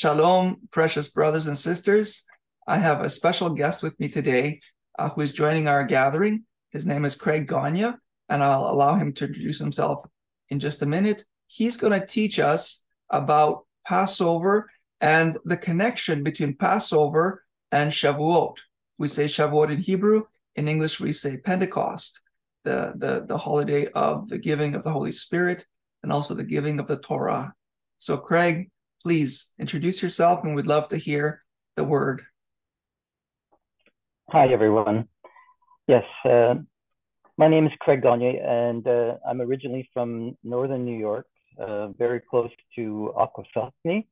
Shalom, precious brothers and sisters. I have a special guest with me today uh, who is joining our gathering. His name is Craig Gagne, and I'll allow him to introduce himself in just a minute. He's going to teach us about Passover and the connection between Passover and Shavuot. We say Shavuot in Hebrew. In English, we say Pentecost, the, the, the holiday of the giving of the Holy Spirit and also the giving of the Torah. So, Craig, please introduce yourself and we'd love to hear the word. Hi, everyone. Yes, uh, my name is Craig Gagne, and uh, I'm originally from northern New York, uh, very close to Akwesasne,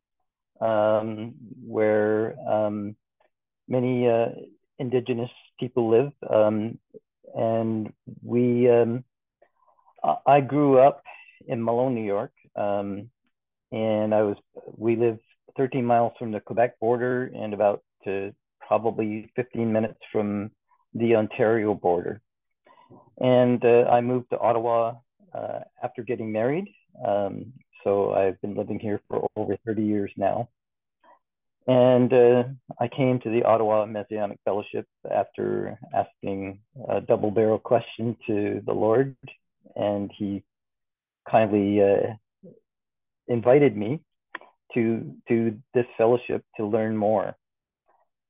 um, where um, many uh, indigenous people live. Um, and we, um, I grew up in Malone, New York, um, and I was we live 13 miles from the Quebec border and about to probably 15 minutes from the Ontario border. And uh, I moved to Ottawa uh, after getting married. Um, so I've been living here for over 30 years now. And uh, I came to the Ottawa Messianic Fellowship after asking a double barrel question to the Lord. And he kindly uh, invited me to to this fellowship to learn more.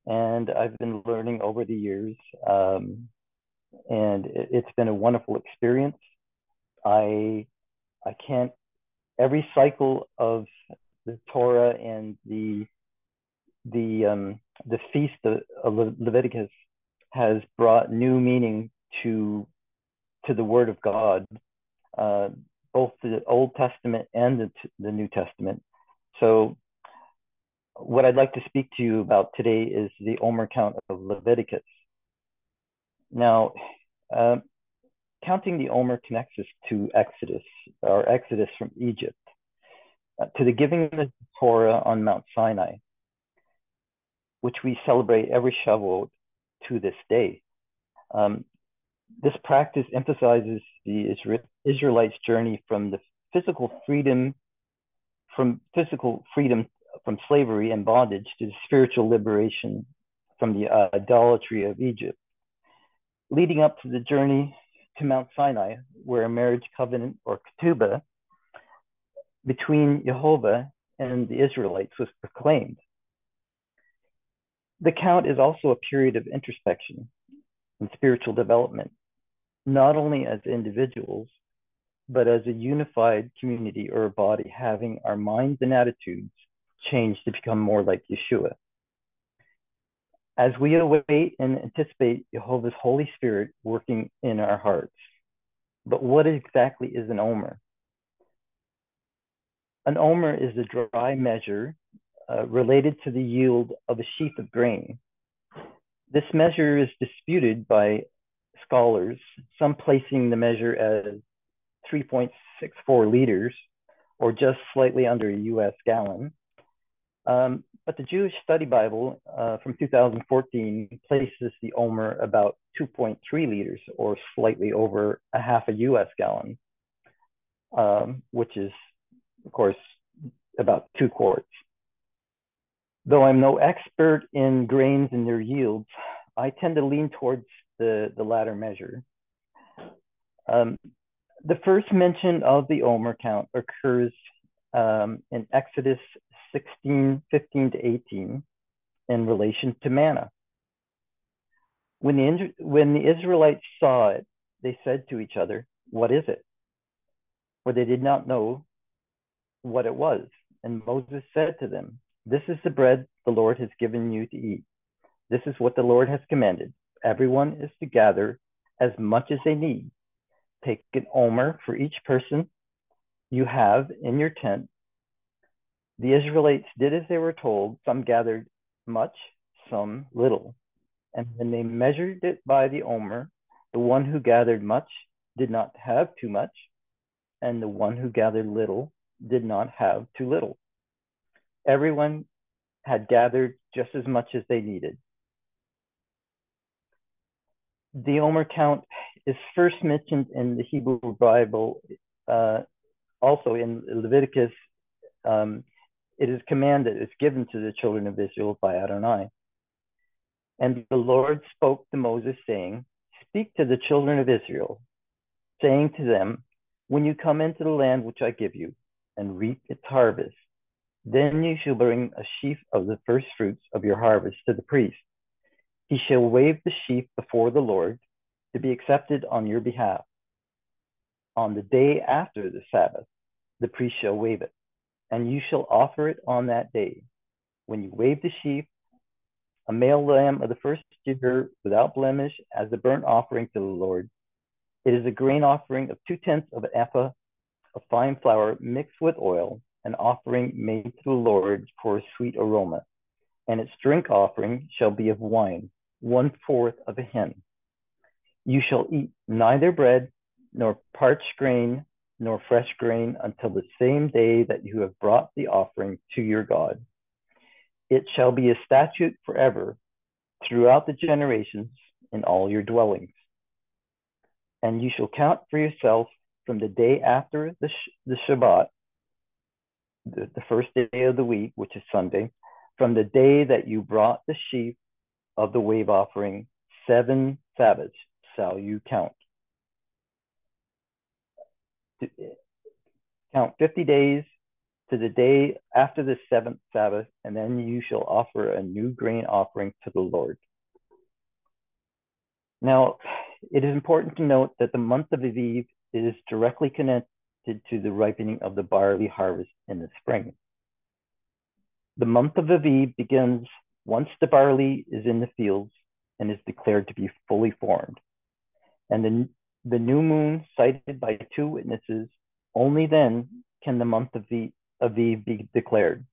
And i've been learning over the years um, and it, it's been a wonderful experience. I i can't every cycle of the torah and the the um, the feast of leviticus has brought new meaning to to the word of god. Uh, both the Old Testament and the, the New Testament. So, what I'd like to speak to you about today is the Omer count of Leviticus. Now, uh, counting the Omer connects us to Exodus, or Exodus from Egypt, uh, to the giving of the Torah on Mount Sinai, which we celebrate every Shavuot to this day. Um, this practice emphasizes the Israelites' journey from the physical freedom, from physical freedom from slavery and bondage to the spiritual liberation from the uh, idolatry of Egypt, leading up to the journey to Mount Sinai, where a marriage covenant or ketubah between Jehovah and the Israelites was proclaimed. The count is also a period of introspection and spiritual development not only as individuals, but as a unified community or a body, having our minds and attitudes changed to become more like Yeshua. As we await and anticipate Jehovah's Holy Spirit working in our hearts. But what exactly is an omer? An omer is a dry measure uh, related to the yield of a sheaf of grain. This measure is disputed by scholars, some placing the measure as 3.64 liters, or just slightly under a US gallon. Um, but the Jewish Study Bible uh, from 2014 places the Omer about 2.3 liters, or slightly over a half a US gallon, um, which is, of course, about two quarts. Though I'm no expert in grains and their yields, I tend to lean towards the, the latter measure. Um, the first mention of the Omer count occurs um, in Exodus 16, 15 to 18 in relation to manna. When the, when the Israelites saw it, they said to each other, What is it? For they did not know what it was. And Moses said to them, This is the bread the Lord has given you to eat. This is what the Lord has commanded everyone is to gather as much as they need. Take an omer for each person you have in your tent. The Israelites did as they were told. Some gathered much, some little. And when they measured it by the omer, the one who gathered much did not have too much, and the one who gathered little did not have too little. Everyone had gathered just as much as they needed the Omer count is first mentioned in the Hebrew Bible, uh, also in Leviticus, um, it is commanded, it's given to the children of Israel by Adonai. And the Lord spoke to Moses, saying, Speak to the children of Israel, saying to them, When you come into the land which I give you, and reap its harvest, then you shall bring a sheaf of the first fruits of your harvest to the priest. He shall wave the sheaf before the Lord to be accepted on your behalf. On the day after the Sabbath, the priest shall wave it, and you shall offer it on that day. When you wave the sheaf, a male lamb of the first year without blemish as the burnt offering to the Lord. It is a grain offering of two tenths of an ephah of fine flour mixed with oil, an offering made to the Lord for a sweet aroma. And its drink offering shall be of wine, one fourth of a hin. You shall eat neither bread, nor parched grain, nor fresh grain until the same day that you have brought the offering to your God. It shall be a statute forever throughout the generations in all your dwellings. And you shall count for yourself from the day after the, sh- the Shabbat, the, the first day of the week, which is Sunday, from the day that you brought the sheaf of the wave offering, seven Sabbaths shall you count. Count 50 days to the day after the seventh Sabbath, and then you shall offer a new grain offering to the Lord. Now, it is important to note that the month of Aviv is directly connected to the ripening of the barley harvest in the spring. The month of Aviv begins once the barley is in the fields and is declared to be fully formed. And the, the new moon cited by two witnesses, only then can the month of the Aviv be declared.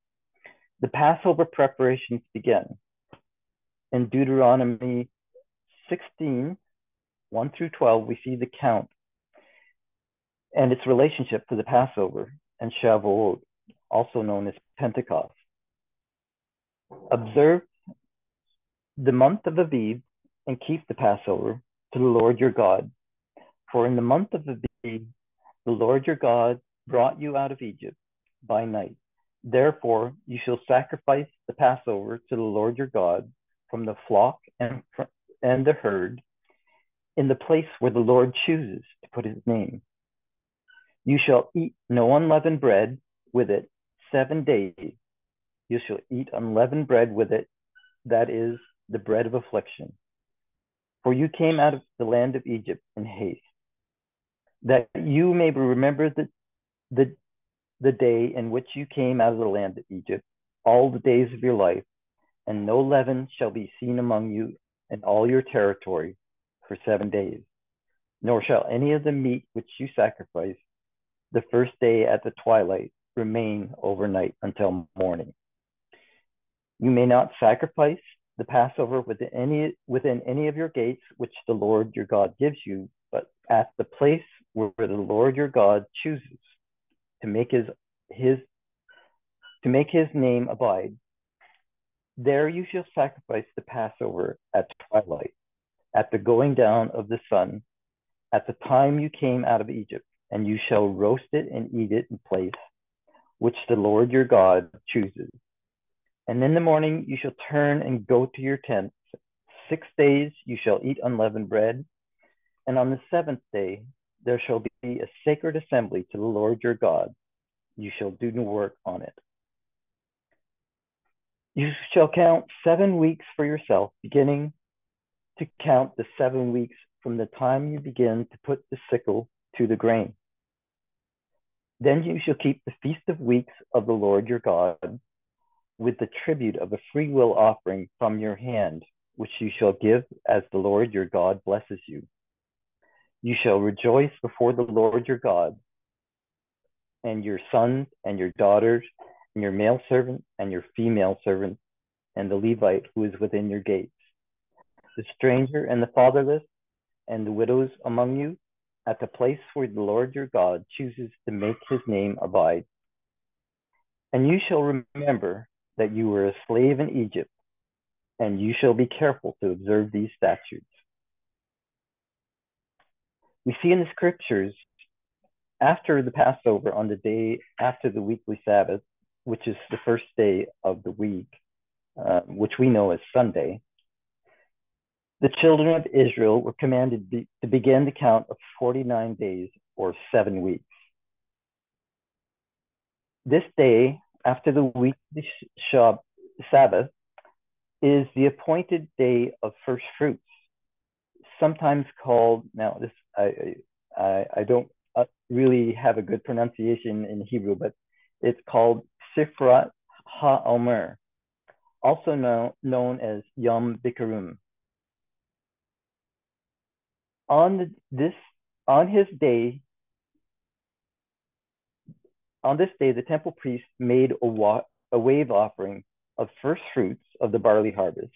The Passover preparations begin. In Deuteronomy 16, 1 through 12, we see the count and its relationship to the Passover and Shavuot, also known as Pentecost. Observe the month of Aviv and keep the Passover to the Lord your God. For in the month of Aviv, the Lord your God brought you out of Egypt by night. Therefore, you shall sacrifice the Passover to the Lord your God from the flock and, and the herd in the place where the Lord chooses to put his name. You shall eat no unleavened bread with it seven days. You shall eat unleavened bread with it, that is, the bread of affliction. For you came out of the land of Egypt in haste, that you may remember the, the the day in which you came out of the land of Egypt, all the days of your life, and no leaven shall be seen among you in all your territory for seven days. Nor shall any of the meat which you sacrifice the first day at the twilight remain overnight until morning. You may not sacrifice the Passover within any, within any of your gates which the Lord your God gives you, but at the place where the Lord your God chooses to make his his to make his name abide. There you shall sacrifice the Passover at twilight, at the going down of the sun, at the time you came out of Egypt, and you shall roast it and eat it in place which the Lord your God chooses. And in the morning you shall turn and go to your tents. Six days you shall eat unleavened bread, and on the seventh day there shall be a sacred assembly to the Lord your God. You shall do no work on it. You shall count seven weeks for yourself, beginning to count the seven weeks from the time you begin to put the sickle to the grain. Then you shall keep the feast of weeks of the Lord your God with the tribute of a free will offering from your hand, which you shall give as the Lord your God blesses you. You shall rejoice before the Lord your God, and your sons and your daughters, and your male servant and your female servant, and the Levite who is within your gates, the stranger and the fatherless, and the widows among you, at the place where the Lord your God chooses to make his name abide. And you shall remember that you were a slave in Egypt, and you shall be careful to observe these statutes we see in the scriptures after the Passover on the day after the weekly Sabbath, which is the first day of the week, uh, which we know as Sunday, the children of Israel were commanded be, to begin the count of 49 days or seven weeks. This day, after the weekly shop Sabbath, is the appointed day of first fruits, sometimes called, now this, I, I, I don't uh, really have a good pronunciation in Hebrew, but it's called Sifrat HaOmer, also known, known as Yom Bikurim. On the, this, on his day, on this day, the temple priest made a, wa- a wave offering of first fruits of the barley harvest.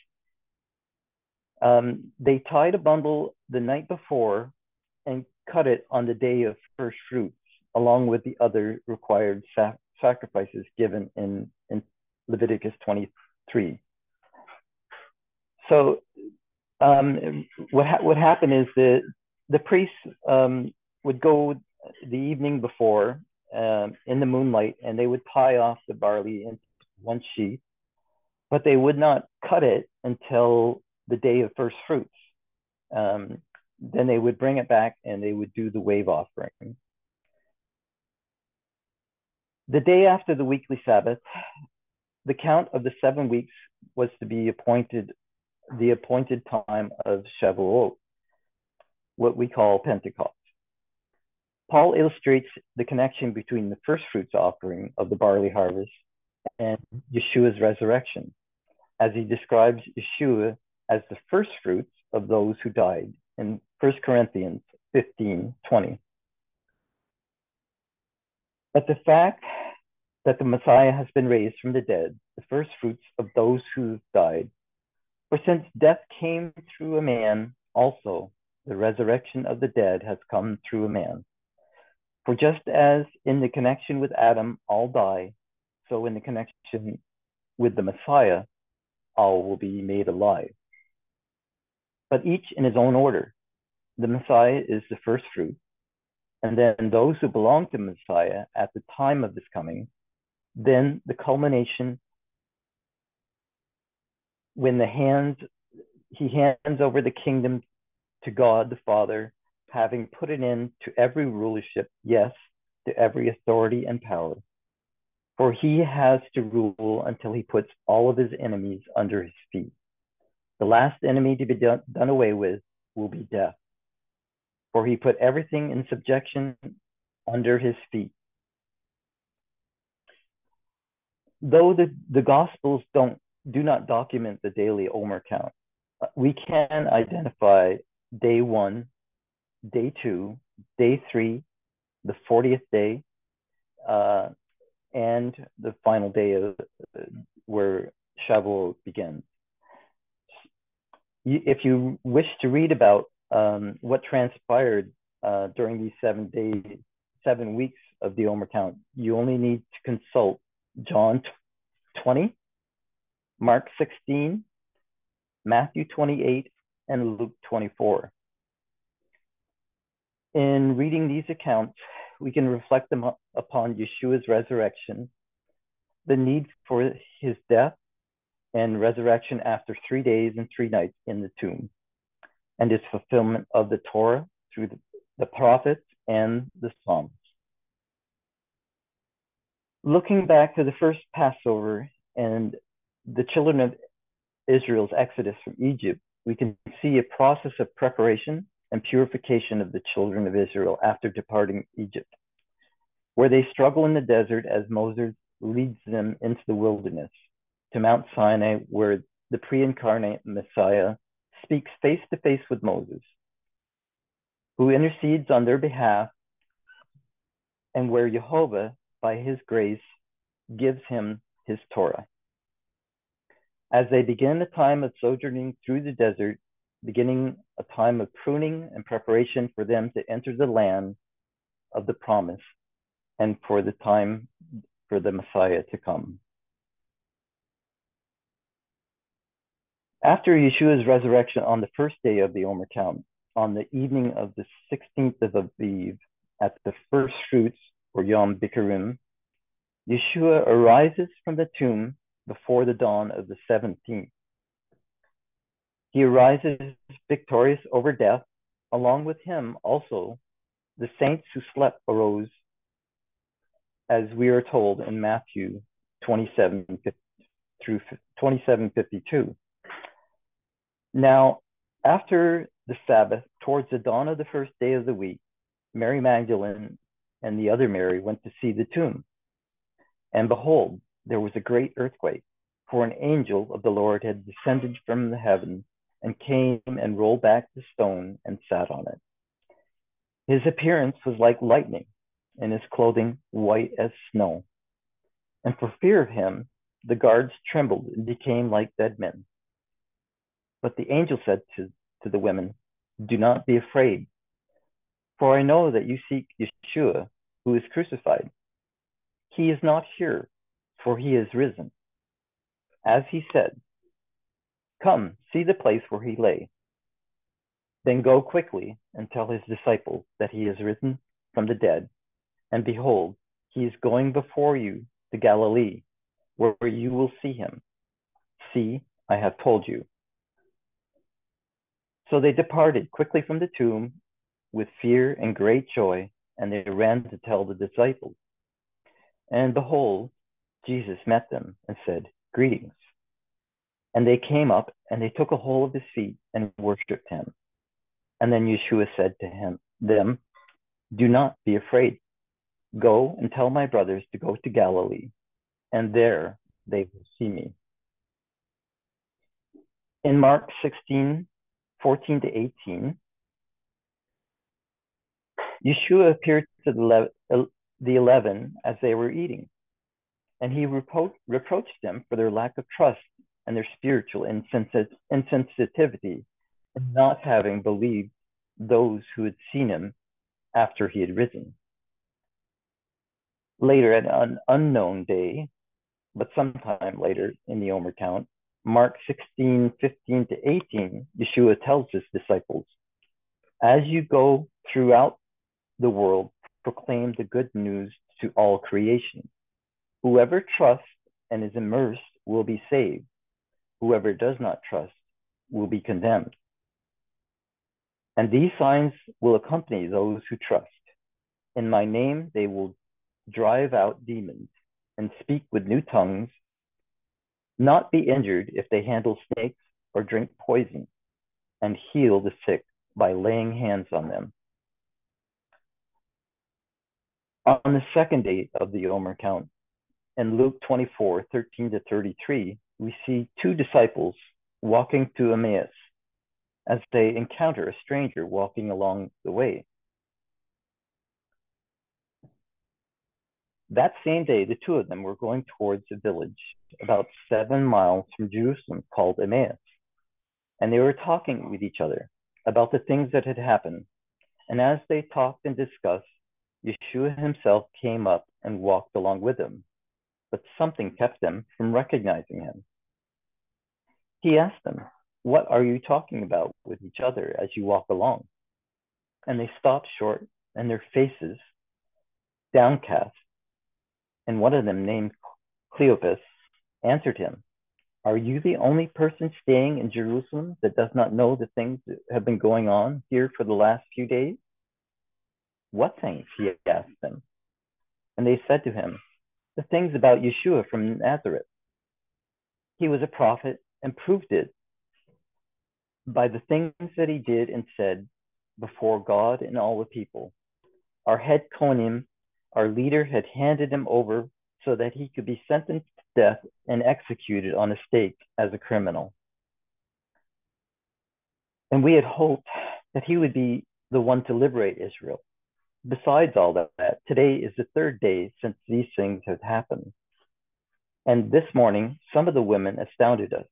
Um, they tied a bundle the night before and cut it on the day of first fruits, along with the other required sa- sacrifices given in, in Leviticus 23. So um, what ha- what happened is the the priests um, would go the evening before um, in the moonlight, and they would tie off the barley into one sheaf, but they would not cut it until the day of first fruits. Um, then they would bring it back and they would do the wave offering. The day after the weekly Sabbath, the count of the seven weeks was to be appointed the appointed time of Shavuot, what we call Pentecost. Paul illustrates the connection between the first fruits offering of the barley harvest and Yeshua's resurrection, as he describes Yeshua as the first fruits of those who died in 1 Corinthians 15 20. But the fact that the Messiah has been raised from the dead, the first fruits of those who died, for since death came through a man, also the resurrection of the dead has come through a man. For just as in the connection with Adam all die, so in the connection with the Messiah, all will be made alive. But each in his own order. The Messiah is the first fruit, and then those who belong to Messiah at the time of his coming, then the culmination when the hands he hands over the kingdom to God the Father, having put an end to every rulership, yes, to every authority and power. For he has to rule until he puts all of his enemies under his feet. The last enemy to be done, done away with will be death. For he put everything in subjection under his feet. Though the, the Gospels don't do not document the daily Omer count, we can identify day one, day two, day three, the 40th day, uh, and the final day of uh, where Shavuot begins. If you wish to read about um, what transpired uh, during these seven days, seven weeks of the Omer count, you only need to consult John 20, Mark 16, Matthew 28, and Luke 24. In reading these accounts, we can reflect them upon Yeshua's resurrection, the need for his death and resurrection after three days and three nights in the tomb, and his fulfillment of the Torah through the, the prophets and the Psalms. Looking back to the first Passover and the children of Israel's exodus from Egypt, we can see a process of preparation and purification of the children of Israel after departing Egypt, where they struggle in the desert as Moses leads them into the wilderness to Mount Sinai, where the pre incarnate Messiah speaks face to face with Moses, who intercedes on their behalf, and where Jehovah, by his grace, gives him his Torah. As they begin the time of sojourning through the desert, beginning a time of pruning and preparation for them to enter the land of the promise and for the time for the Messiah to come. After Yeshua's resurrection on the first day of the Omer count, on the evening of the 16th of Aviv, at the first fruits or Yom Bikurim, Yeshua arises from the tomb before the dawn of the 17th. He arises victorious over death. Along with him, also, the saints who slept arose, as we are told in Matthew 27 through 2752. Now, after the Sabbath, towards the dawn of the first day of the week, Mary Magdalene and the other Mary went to see the tomb. And behold, there was a great earthquake, for an angel of the Lord had descended from the heaven and came and rolled back the stone and sat on it. His appearance was like lightning, and his clothing white as snow. And for fear of him, the guards trembled and became like dead men. But the angel said to, to the women, Do not be afraid, for I know that you seek Yeshua, who is crucified. He is not here, for he is risen. As he said, Come, see the place where he lay. Then go quickly and tell his disciples that he is risen from the dead. And behold, he is going before you to Galilee, where you will see him. See, I have told you. So they departed quickly from the tomb with fear and great joy, and they ran to tell the disciples. And behold, Jesus met them and said, Greetings. And they came up and they took a hold of his feet and worshipped him. And then Yeshua said to him, them, Do not be afraid. Go and tell my brothers to go to Galilee, and there they will see me. In Mark 16, 14 to 18, Yeshua appeared to the, eleven as they were eating, and he repro- reproached them for their lack of trust and their spiritual insensitivity in not having believed those who had seen him after he had risen. Later, at an unknown day, but sometime later in the Omer count, Mark 16, 15 to 18, Yeshua tells his disciples, As you go throughout the world, proclaim the good news to all creation. Whoever trusts and is immersed will be saved whoever does not trust will be condemned. And these signs will accompany those who trust. In my name, they will drive out demons and speak with new tongues, not be injured if they handle snakes or drink poison, and heal the sick by laying hands on them. On the second day of the Omer count, in Luke 24, 13 to 33, we see two disciples walking to Emmaus as they encounter a stranger walking along the way. That same day, the two of them were going towards a village about seven miles from Jerusalem called Emmaus. And they were talking with each other about the things that had happened. And as they talked and discussed, Yeshua himself came up and walked along with them, but something kept them from recognizing him. He asked them, What are you talking about with each other as you walk along? And they stopped short, and their faces downcast. And one of them, named Cleopas, answered him, Are you the only person staying in Jerusalem that does not know the things that have been going on here for the last few days? What things? He asked them. And they said to him, The things about Yeshua from Nazareth. He was a prophet and proved it by the things that he did and said before God and all the people. Our head Kohanim, our leader, had handed him over so that he could be sentenced to death and executed on a stake as a criminal. And we had hoped that he would be the one to liberate Israel. Besides all that, today is the third day since these things have happened. And this morning, some of the women astounded us.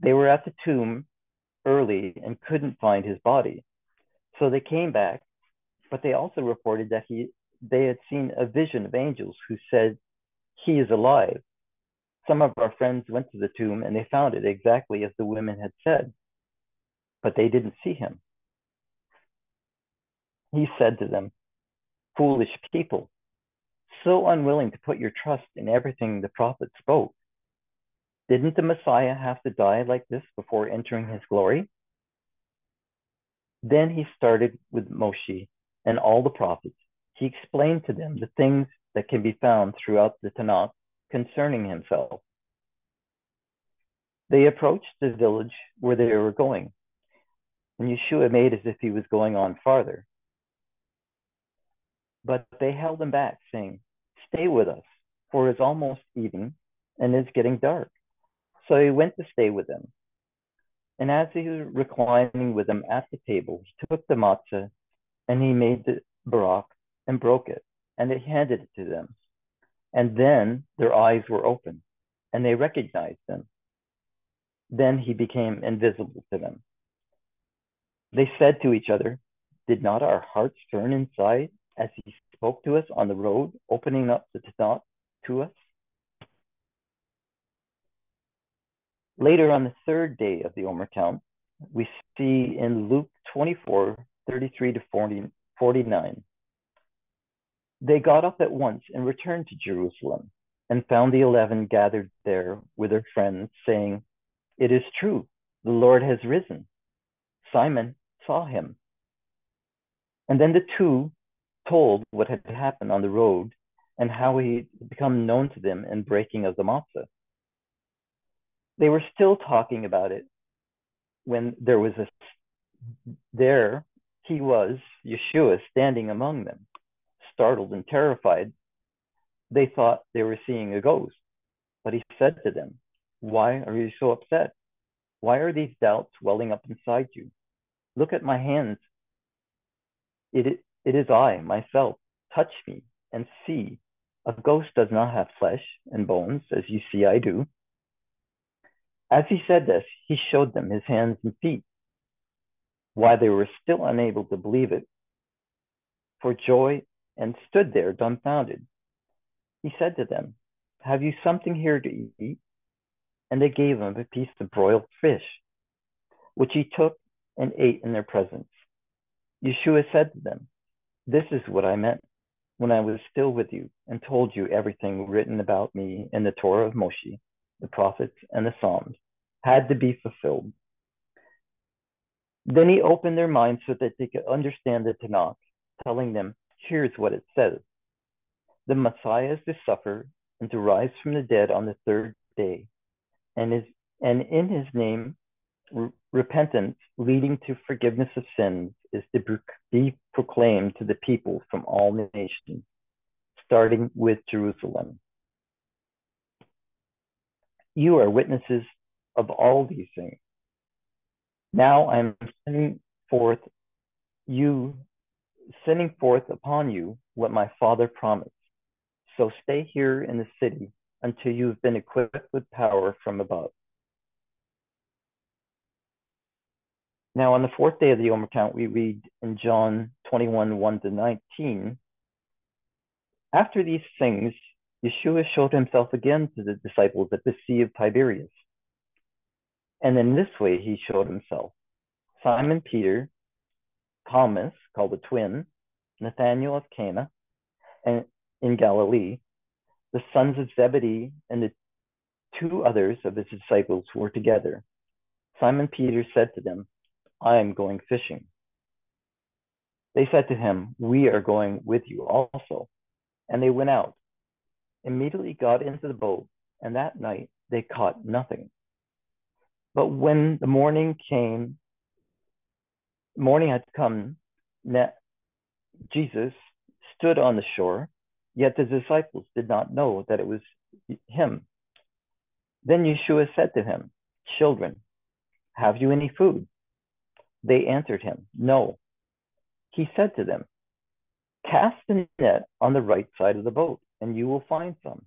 They were at the tomb early and couldn't find his body. So they came back, but they also reported that he they had seen a vision of angels who said, He is alive. Some of our friends went to the tomb and they found it exactly as the women had said, but they didn't see him. He said to them, Foolish people, so unwilling to put your trust in everything the prophet spoke? Didn't the Messiah have to die like this before entering his glory? Then he started with Moshe and all the prophets. He explained to them the things that can be found throughout the Tanakh concerning himself. They approached the village where they were going, and Yeshua made as if he was going on farther. But they held him back, saying, Stay with us, for it is almost evening and it's getting dark. So he went to stay with them. And as he was reclining with them at the table, he took the matzah and he made the barak and broke it, and he handed it to them. And then their eyes were open, and they recognized him. Then he became invisible to them. They said to each other, Did not our hearts burn inside as he spoke to us on the road, opening up the Tanakh to us? Later on the third day of the Omer count, we see in Luke 24, 33 to 40, 49. They got up at once and returned to Jerusalem and found the eleven gathered there with their friends, saying, It is true, the Lord has risen. Simon saw him. And then the two told what had happened on the road and how he had become known to them in breaking of the matzah they were still talking about it when there was a there he was yeshua standing among them startled and terrified. They thought they were seeing a ghost but he said to them why are you so upset? Why are these doubts welling up inside you? Look at my hands. It, it is i myself. Touch me and see. A ghost does not have flesh and bones as you see i do as he said this, he showed them his hands and feet. Why they were still unable to believe it for joy and stood there dumbfounded. He said to them, Have you something here to eat? And they gave him a piece of broiled fish, which he took and ate in their presence. Yeshua said to them, This is what I meant when I was still with you and told you everything written about me in the Torah of Moshe, the prophets, and the Psalms had to be fulfilled. Then he opened their minds so that they could understand the Tanakh, telling them, here's what it says. The Messiah is to suffer and to rise from the dead on the third day, and, is, and in his name, re- repentance leading to forgiveness of sins is to be proclaimed to the people from all nations, starting with Jerusalem. You are witnesses of all these things. Now I am sending forth you, sending forth upon you what my father promised. So stay here in the city until you have been equipped with power from above. Now, on the fourth day of the Omer count, we read in John 21 1 to 19. After these things, Yeshua showed himself again to the disciples at the Sea of Tiberias. And in this way, he showed himself. Simon Peter, Thomas, called the twin, Nathanael of Cana, and in Galilee, the sons of Zebedee and the two others of his disciples were together. Simon Peter said to them, I am going fishing. They said to him, We are going with you also. And they went out, immediately got into the boat, and that night they caught nothing. But when the morning came, morning had come, Jesus stood on the shore, yet the disciples did not know that it was him. Then Yeshua said to him, Children, have you any food? They answered him, No. He said to them, Cast the net on the right side of the boat, and you will find some.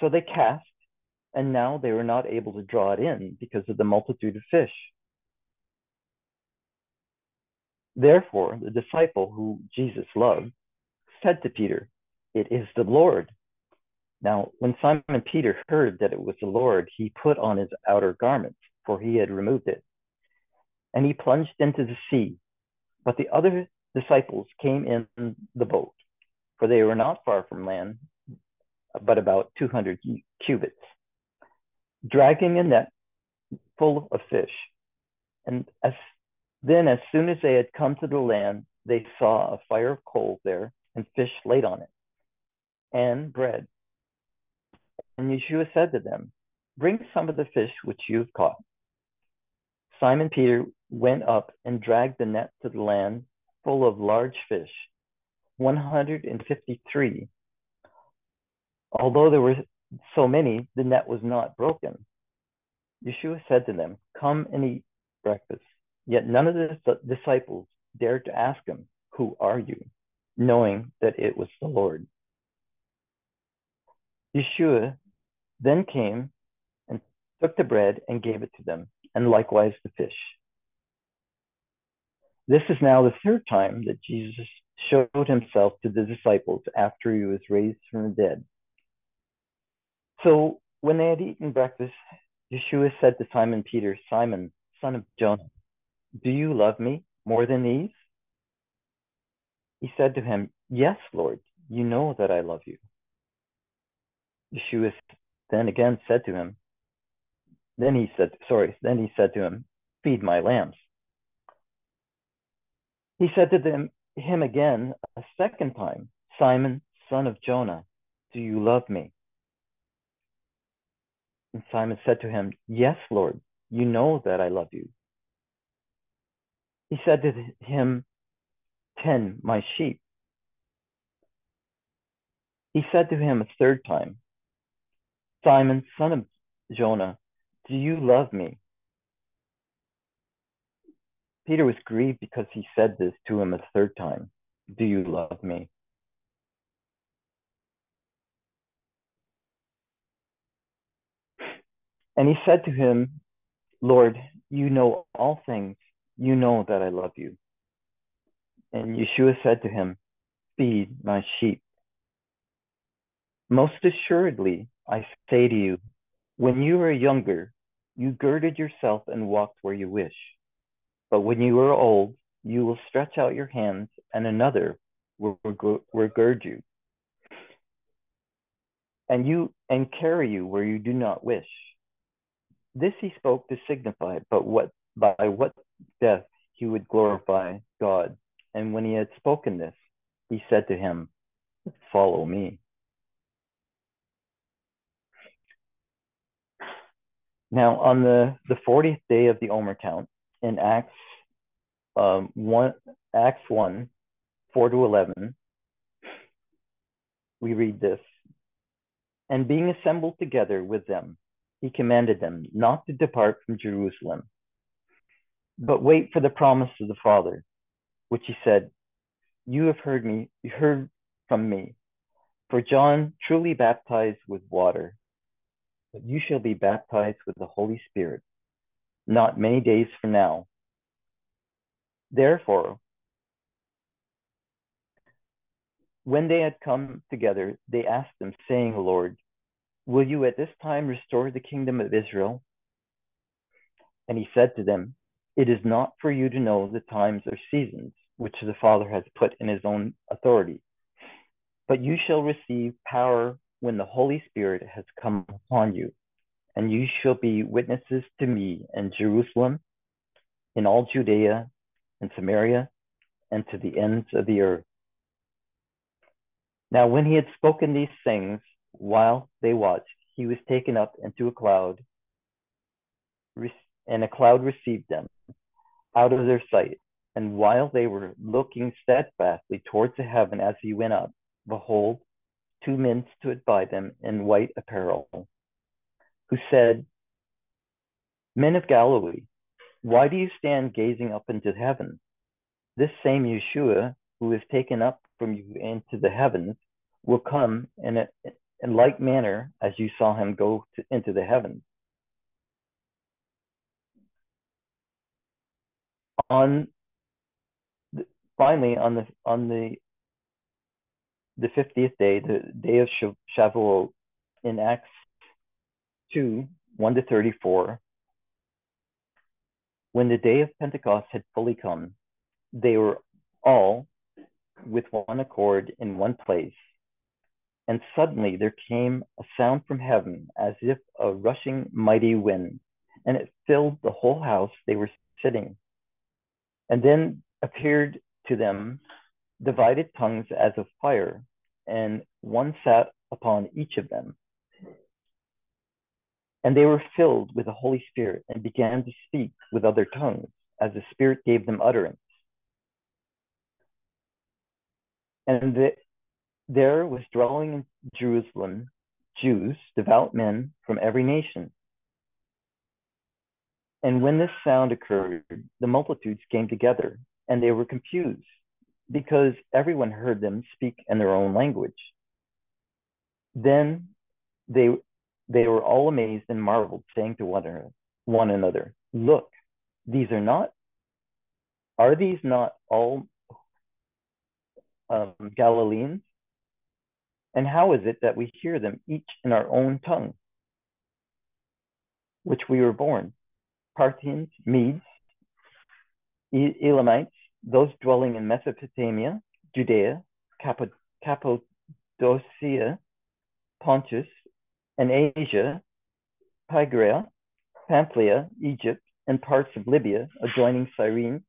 So they cast, and now they were not able to draw it in because of the multitude of fish. Therefore, the disciple who Jesus loved said to Peter, It is the Lord. Now, when Simon Peter heard that it was the Lord, he put on his outer garments, for he had removed it, and he plunged into the sea. But the other disciples came in the boat, for they were not far from land, but about 200 cubits, dragging a net full of fish. And as then, as soon as they had come to the land, they saw a fire of coals there and fish laid on it, and bread. And Yeshua said to them, Bring some of the fish which you have caught. Simon Peter went up and dragged the net to the land full of large fish, 153. Although there were so many, the net was not broken. Yeshua said to them, Come and eat breakfast. Yet none of the disciples dared to ask him, Who are you? knowing that it was the Lord. Yeshua then came and took the bread and gave it to them, and likewise the fish. This is now the third time that Jesus showed himself to the disciples after he was raised from the dead. So when they had eaten breakfast, Yeshua said to Simon Peter, Simon, son of Jonah, do you love me more than these? He said to him, Yes, Lord, you know that I love you. Yeshua then again said to him, Then he said, sorry, then he said to him, Feed my lambs. He said to them, him again a second time, Simon, son of Jonah, do you love me? And Simon said to him, Yes, Lord, you know that I love you. He said to him, Tend my sheep. He said to him a third time, Simon, son of Jonah, do you love me? Peter was grieved because he said this to him a third time Do you love me? And he said to him, Lord, you know all things. You know that I love you. And Yeshua said to him, Feed my sheep. Most assuredly, I say to you, when you were younger, you girded yourself and walked where you wish. But when you are old, you will stretch out your hands, and another will gird you, and you and carry you where you do not wish. This he spoke to signify, but what by what death he would glorify God. And when he had spoken this, he said to him, Follow me. Now, on the, the 40th day of the Omer count in Acts um, 1, Acts 1, 4 to 11, we read this. And being assembled together with them, he commanded them not to depart from Jerusalem, but wait for the promise of the Father, which he said, You have heard me, you heard from me. For John truly baptized with water, but you shall be baptized with the Holy Spirit not many days from now. Therefore, when they had come together, they asked him, saying, Lord, will you at this time restore the kingdom of Israel? And he said to them, It is not for you to know the times or seasons which the Father has put in his own authority, but you shall receive power when the Holy Spirit has come upon you, and you shall be witnesses to me in Jerusalem, in all Judea and Samaria, and to the ends of the earth. Now, when he had spoken these things, while they watched, he was taken up into a cloud, and a cloud received them out of their sight. And while they were looking steadfastly towards the heaven as he went up, behold, two men stood by them in white apparel, who said, Men of Galilee, why do you stand gazing up into heaven? This same Yeshua, who is taken up from you into the heavens, will come in, a, in like manner as you saw him go to, into the heavens. On the, finally, on the on the the 50th day, the day of Shavuot, in Acts 2 1 to 34, when the day of Pentecost had fully come, they were all with one accord in one place. And suddenly there came a sound from heaven as if a rushing mighty wind, and it filled the whole house they were sitting. And then appeared to them divided tongues as of fire, and one sat upon each of them. And they were filled with the Holy Spirit and began to speak with other tongues as the Spirit gave them utterance. And the, there was dwelling in Jerusalem Jews, devout men from every nation. And when this sound occurred, the multitudes came together, and they were confused, because everyone heard them speak in their own language. Then they they were all amazed and marveled, saying to one another, one another, Look, these are not, are these not all um, Galileans? And how is it that we hear them each in our own tongue, which we were born? Parthians, Medes, Elamites, those dwelling in Mesopotamia, Judea, Cappadocia, Pontus, and Asia, Phrygia, Pamphylia, Egypt, and parts of Libya adjoining Cyrene,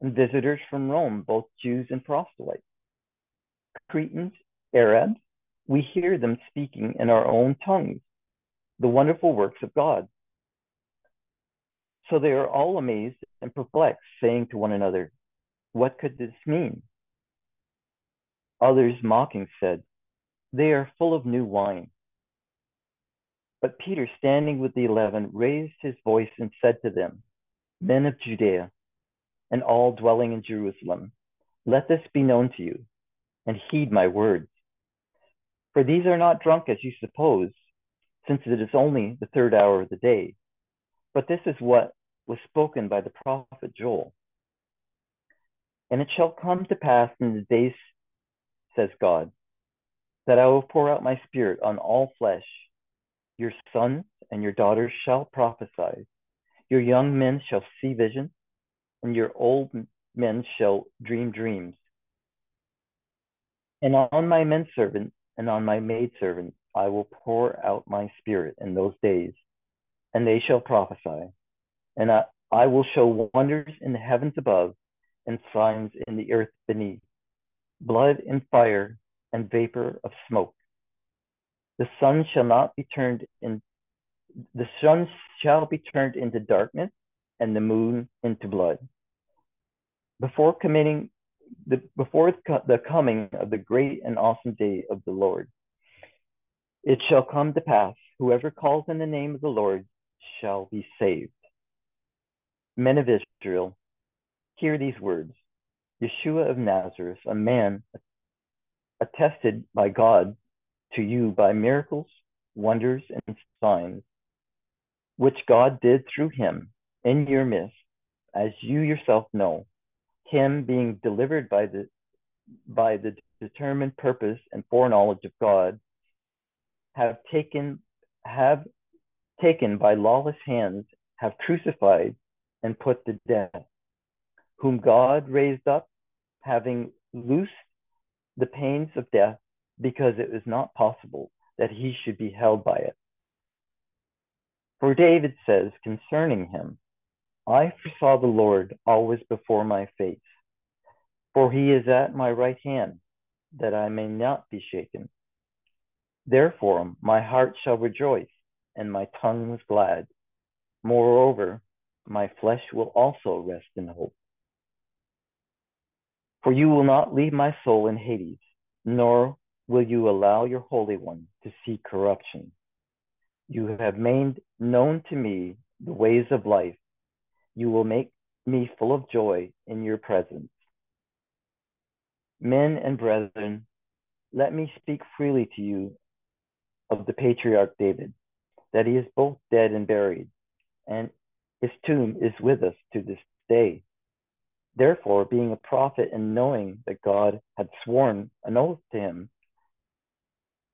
and visitors from Rome, both Jews and proselytes. Cretans, Arabs, we hear them speaking in our own tongues, the wonderful works of God. So they are all amazed and perplexed, saying to one another, What could this mean? Others mocking said, They are full of new wine. But Peter, standing with the eleven, raised his voice and said to them, Men of Judea, and all dwelling in Jerusalem, let this be known to you, and heed my words. For these are not drunk as you suppose, since it is only the third hour of the day. But this is what was spoken by the prophet Joel. And it shall come to pass in the days, says God, that I will pour out my spirit on all flesh your sons and your daughters shall prophesy. Your young men shall see visions, and your old men shall dream dreams. And on my men servant and on my maid servant I will pour out my spirit in those days, and they shall prophesy. And I, I will show wonders in the heavens above and signs in the earth beneath blood and fire and vapor of smoke. The sun shall not be turned in the sun shall be turned into darkness and the moon into blood. Before committing the before the coming of the great and awesome day of the Lord. It shall come to pass, whoever calls in the name of the Lord shall be saved. Men of Israel, hear these words. Yeshua of Nazareth, a man attested by God to you by miracles, wonders, and signs, which God did through him in your midst, as you yourself know, him being delivered by the by the determined purpose and foreknowledge of God, have taken have taken by lawless hands, have crucified and put to death, whom God raised up, having loosed the pains of death because it was not possible that he should be held by it. For David says concerning him, I foresaw the Lord always before my face, for he is at my right hand, that I may not be shaken. Therefore, my heart shall rejoice, and my tongue was glad. Moreover, my flesh will also rest in hope. For you will not leave my soul in Hades, nor will you allow your Holy One to see corruption? You have made known to me the ways of life. You will make me full of joy in your presence. Men and brethren, let me speak freely to you of the patriarch David, that he is both dead and buried, and his tomb is with us to this day. Therefore, being a prophet and knowing that God had sworn an oath to him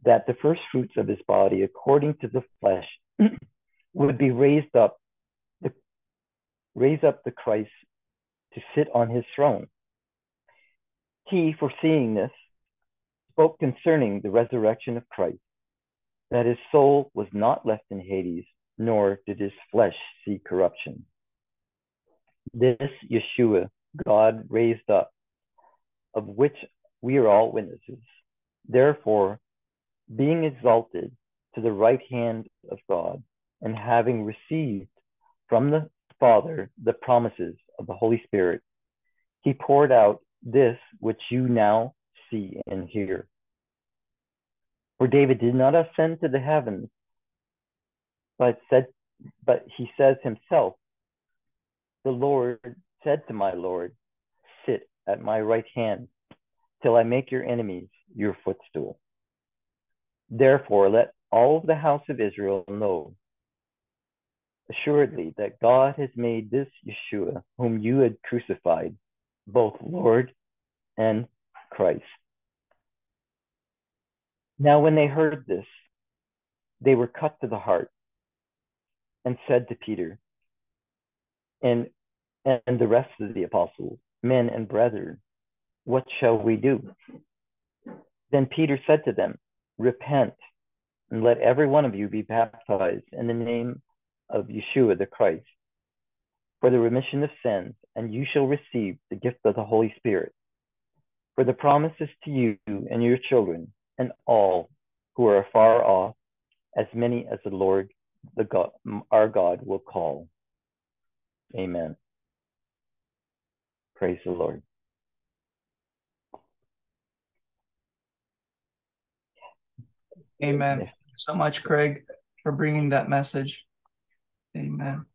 that the first fruits of his body, according to the flesh, would be raised up, raise up the Christ to sit on his throne. He, foreseeing this, spoke concerning the resurrection of Christ, that his soul was not left in Hades, nor did his flesh see corruption. This Yeshua God raised up, of which we are all witnesses. Therefore, being exalted to the right hand of God, and having received from the Father the promises of the Holy Spirit, he poured out this which you now see and hear. For David did not ascend to the heavens, but said, but he says himself, the Lord said to my Lord, sit at my right hand till I make your enemies your footstool. Therefore, let all of the house of Israel know assuredly that God has made this Yeshua, whom you had crucified, both Lord and Christ. Now, when they heard this, they were cut to the heart and said to Peter and, and the rest of the apostles, Men and brethren, what shall we do? Then Peter said to them, Repent and let every one of you be baptized in the name of Yeshua the Christ for the remission of sins, and you shall receive the gift of the Holy Spirit. For the promises to you and your children and all who are afar off, as many as the Lord the God, our God will call. Amen. Praise the Lord. Amen. so much, Craig, for bringing that message. Amen.